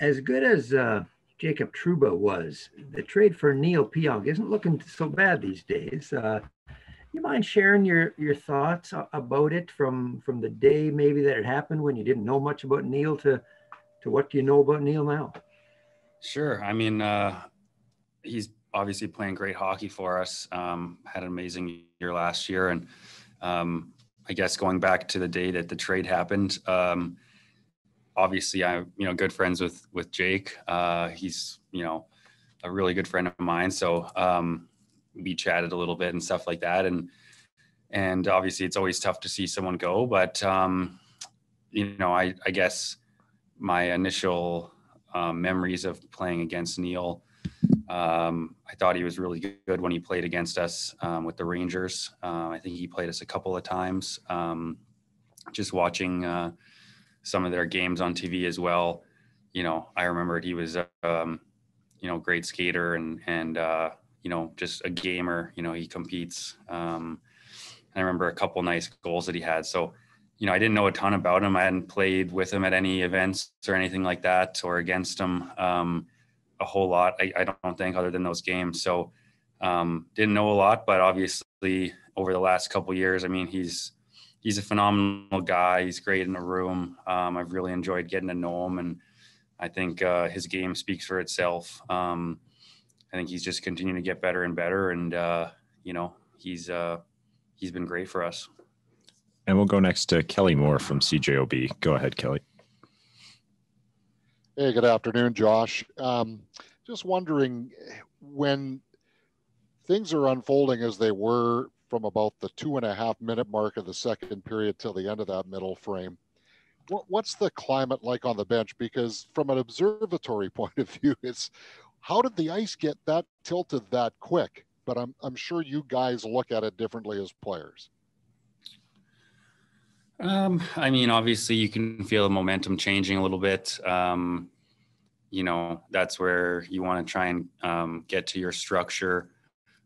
as good as uh, Jacob Trouba was, the trade for Neil Pionk isn't looking so bad these days. Uh, you mind sharing your your thoughts about it from from the day maybe that it happened when you didn't know much about Neil to to what you know about Neil now? Sure. I mean, uh, he's obviously playing great hockey for us. Um, had an amazing year last year, and um, I guess going back to the day that the trade happened, um, obviously I'm you know good friends with with Jake. Uh, he's you know a really good friend of mine, so um, we chatted a little bit and stuff like that, and and obviously it's always tough to see someone go, but um, you know I I guess my initial um, memories of playing against Neil. Um, I thought he was really good when he played against us um, with the Rangers. Uh, I think he played us a couple of times. Um, just watching uh, some of their games on TV as well, you know, I remembered he was, um, you know, great skater and and uh, you know just a gamer. You know, he competes. Um, I remember a couple nice goals that he had. So you know, I didn't know a ton about him. I hadn't played with him at any events or anything like that or against him um, a whole lot. I, I, don't think other than those games. So um, didn't know a lot, but obviously over the last couple years, I mean, he's he's a phenomenal guy. He's great in the room. Um, I've really enjoyed getting to know him, and I think uh, his game speaks for itself. Um, I think he's just continuing to get better and better, and uh, you know, he's uh, he's been great for us. And we'll go next to Kelly Moore from CJOB. Go ahead, Kelly. Hey, good afternoon, Josh. Um, just wondering when things are unfolding as they were from about the two and a half minute mark of the second period till the end of that middle frame. What, what's the climate like on the bench? Because from an observatory point of view, it's how did the ice get that tilted that quick? But I'm, I'm sure you guys look at it differently as players. Um, I mean, obviously, you can feel the momentum changing a little bit. Um, you know, that's where you want to try and um, get to your structure.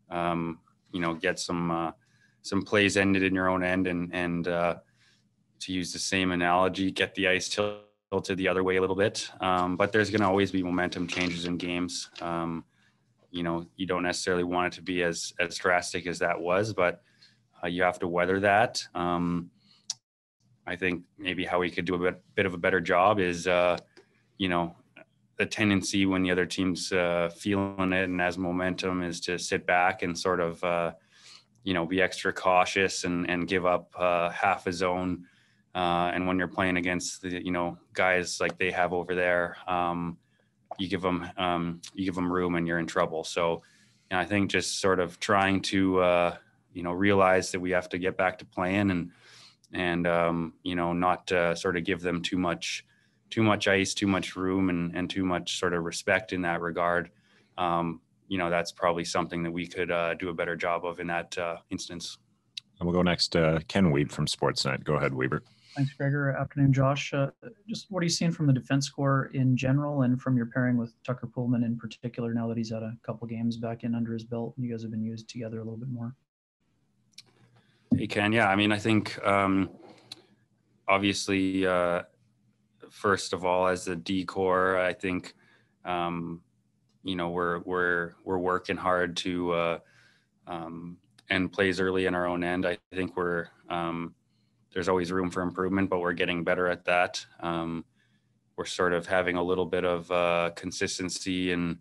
Um, you know, get some uh, some plays ended in your own end, and and uh, to use the same analogy, get the ice tilted the other way a little bit. Um, but there's going to always be momentum changes in games. Um, you know, you don't necessarily want it to be as as drastic as that was, but uh, you have to weather that. Um, I think maybe how we could do a bit, bit of a better job is, uh, you know, the tendency when the other team's uh, feeling it and has momentum is to sit back and sort of, uh, you know, be extra cautious and, and give up uh, half a zone. Uh, and when you're playing against the, you know, guys like they have over there, um, you give them, um, you give them room and you're in trouble. So, you know, I think just sort of trying to, uh, you know, realize that we have to get back to playing and, and um, you know not uh, sort of give them too much too much ice too much room and, and too much sort of respect in that regard um, you know that's probably something that we could uh, do a better job of in that uh, instance. And we'll go next to ken Wiebe from sportsnet. Go ahead weber. Thanks gregor. Afternoon josh. Uh, just what are you seeing from the defense corps in general and from your pairing with tucker Poolman in particular now that he's had a couple games back in under his belt you guys have been used together a little bit more? Hey, Ken. Yeah, I mean, I think um, obviously, uh, first of all, as a decor, I think um, you know we're we're we're working hard to uh, um, end plays early in our own end. I think we're um, there's always room for improvement, but we're getting better at that. Um, we're sort of having a little bit of uh, consistency, and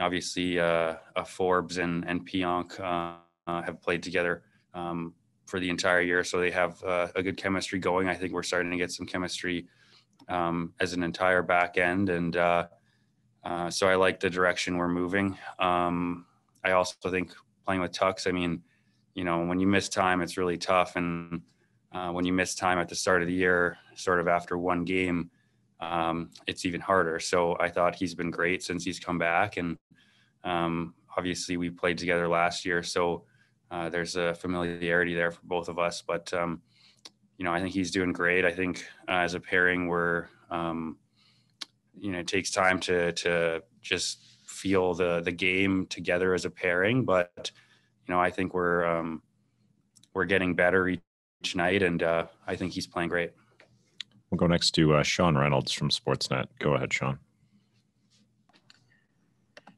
obviously, uh, Forbort and and Pionk uh, uh, have played together um, for the entire year. So they have uh, a good chemistry going. I think we're starting to get some chemistry um, as an entire back end. And uh, uh, so I like the direction we're moving. Um, I also think playing with Tucks, I mean, you know, when you miss time, it's really tough. And uh, when you miss time at the start of the year, sort of after one game, um, it's even harder. So I thought he's been great since he's come back. And um, obviously we played together last year. So uh, there's a familiarity there for both of us. But um, you know, I think he's doing great. I think uh, as a pairing, we're um, you know, it takes time to to just feel the the game together as a pairing. But you know, I think we're um, we're getting better each night, and uh, I think he's playing great. We'll go next to uh, Sean Reynolds from Sportsnet. Go ahead, Sean.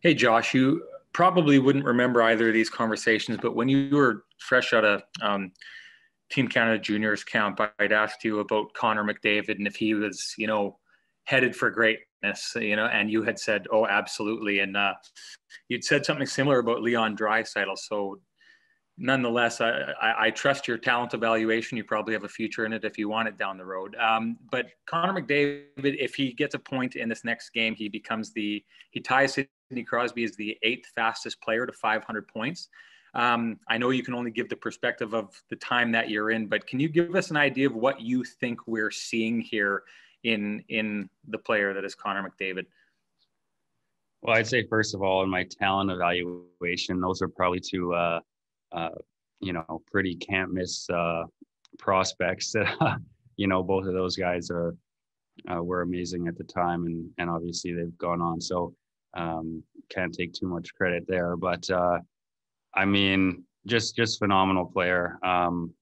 Hey, Josh, you probably wouldn't remember either of these conversations, but when you were fresh out of um, Team Canada Juniors camp, I'd asked you about Connor McDavid and if he was, you know, headed for greatness, you know, and you had said, "Oh, absolutely," and uh, you'd said something similar about Leon Draisaitl. So nonetheless, I, I, I, trust your talent evaluation. You probably have a future in it if you want it down the road. Um, but Connor McDavid, if he gets a point in this next game, he becomes the he ties Sidney Crosby as the eighth fastest player to 500 points. Um, I know you can only give the perspective of the time that you're in, but can you give us an idea of what you think we're seeing here in in the player that is Connor McDavid? Well, I'd say first of all, in my talent evaluation, those are probably two uh, uh, you know, pretty can't miss uh, prospects. you know, both of those guys are uh, were amazing at the time, and and obviously they've gone on. So um, can't take too much credit there, but uh, I mean, just just phenomenal player. Um,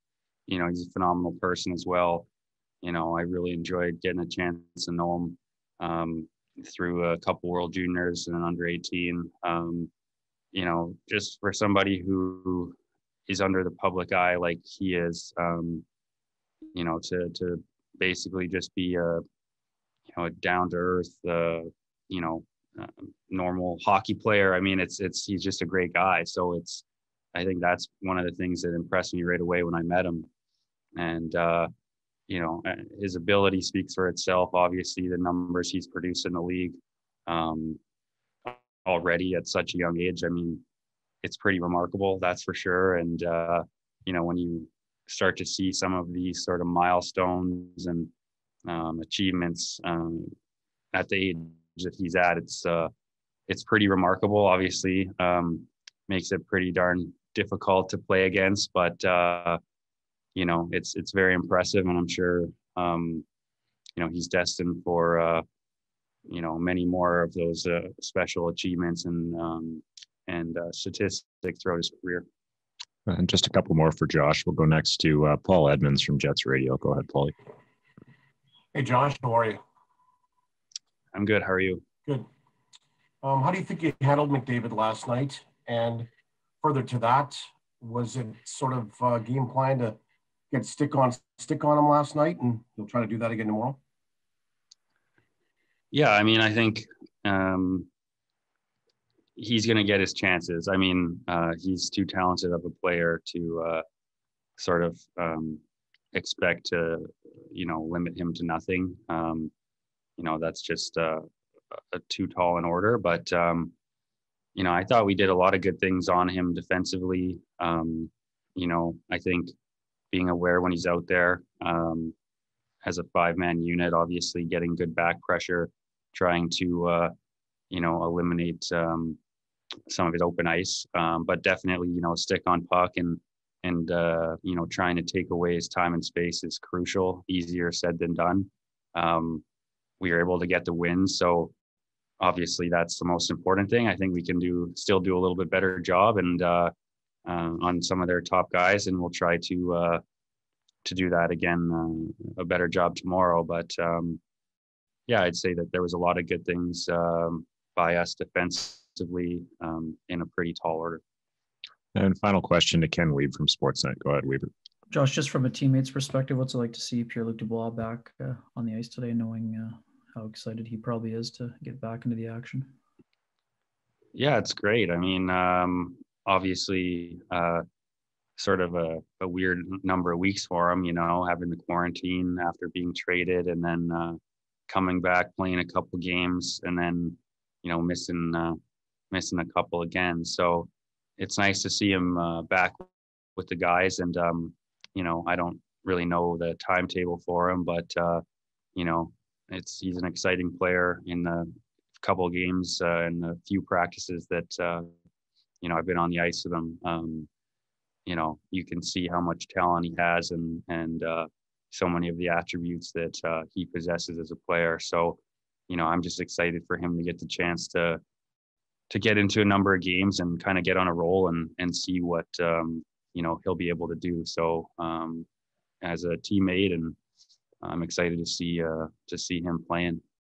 you know, he's a phenomenal person as well. You know, I really enjoyed getting a chance to know him um, through a couple World Juniors and an under 18. Um, you know, just for somebody who is under the public eye like he is, um, you know, to to basically just be a you know a down to earth, uh, you know, normal hockey player. I mean, it's it's he's just a great guy. So it's I think that's one of the things that impressed me right away when I met him, and uh, you know, uh, his ability speaks for itself. Obviously, the numbers he's produced in the league. Um, already at such a young age. I mean, it's pretty remarkable, that's for sure. And uh, you know, when you start to see some of these sort of milestones and um, achievements um, at the age that he's at, it's uh, it's pretty remarkable. Obviously, um, makes it pretty darn difficult to play against, but uh, you know, it's it's very impressive, and I'm sure um, you know he's destined for uh, you know many more of those uh, special achievements and um, and uh, statistics throughout his career. And just a couple more for Josh. We'll go next to uh, Paul Edmonds from Jets Radio. Go ahead, Paulie. Hey, Josh, how are you? I'm good. How are you? Good. Um, how do you think you handled McDavid last night? And further to that, was it sort of uh, game plan to get stick on stick on him last night, and you'll try to do that again tomorrow? Yeah, I mean, I think um, he's going to get his chances. I mean, uh, he's too talented of a player to uh, sort of um, expect to, you know, limit him to nothing. Um, you know, that's just uh, a too tall an order. But um, you know, I thought we did a lot of good things on him defensively. Um, you know, I think being aware when he's out there um, as a five-man unit, obviously getting good back pressure trying to uh, you know eliminate um, some of his open ice, um, but definitely you know stick on puck and and uh, you know trying to take away his time and space is crucial. Easier said than done. Um, we were able to get the win, so obviously that's the most important thing. I think we can do still do a little bit better job and uh, uh, on some of their top guys, and we'll try to uh, to do that again uh, a better job tomorrow. But um, yeah, I'd say that there was a lot of good things um, by us defensively um, in a pretty tall order. And final question to Ken Wiebe from Sportsnet. Go ahead, Weaver. Josh, just from a teammate's perspective, what's it like to see Pierre Luc Dubois back uh, on the ice today, knowing uh, how excited he probably is to get back into the action? Yeah, it's great. I mean, um, obviously, uh, sort of a, a, weird number of weeks for him, you know, having the quarantine after being traded and then uh, coming back, playing a couple games, and then you know missing uh, missing a couple again. So it's nice to see him uh, back with the guys. And um, you know, I don't really know the timetable for him, but uh, you know, it's he's an exciting player in the couple games uh, and a few practices that uh, you know I've been on the ice with him. Um, you know, you can see how much talent he has, and and uh, so many of the attributes that uh, he possesses as a player. So, you know, I'm just excited for him to get the chance to to get into a number of games and kind of get on a roll and and see what um, you know he'll be able to do. So, um, as a teammate, and I'm excited to see uh, to see him playing.